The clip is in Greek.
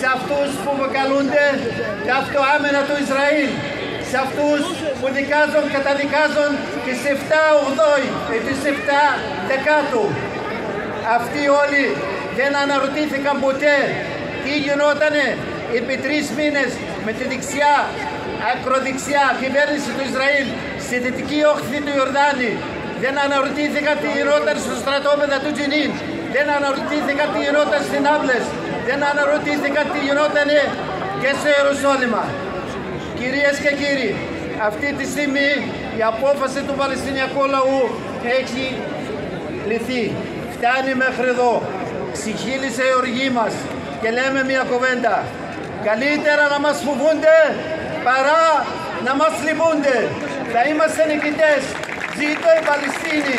σε αυτούς που αποκαλούνται τα αυτοάμενα του Ισραήλ, σε αυτούς που δικάζουν, καταδικάζουν τις 7-8, ε, τις 7 δεκάτου. Αυτοί όλοι δεν αναρωτήθηκαν ποτέ τι γινότανε επί τρεις μήνες με τη δεξιά, ακροδεξιά κυβέρνηση του Ισραήλ στη δυτική όχθη του Ιορδάνη. Δεν αναρωτήθηκαν τι γινόταν στο στρατόπεδα του Τζινίν. Δεν αναρωτήθηκαν τι γινόταν στην Άβλες. Δεν αναρωτήθηκαν τι γινόταν και στο Ιερουσάλημα. Κυρίες και κύριοι, αυτή τη στιγμή η απόφαση του Παλαιστινιακού λαού έχει λυθεί. Φτάνει μέχρι εδώ. Ξυχύλισε η οργή μας και λέμε μια κουβέντα. Καλύτερα να μας φοβούνται παρά να μας λυπούνται. Θα είμαστε νικητές. Ζήτω η Παλαιστίνη.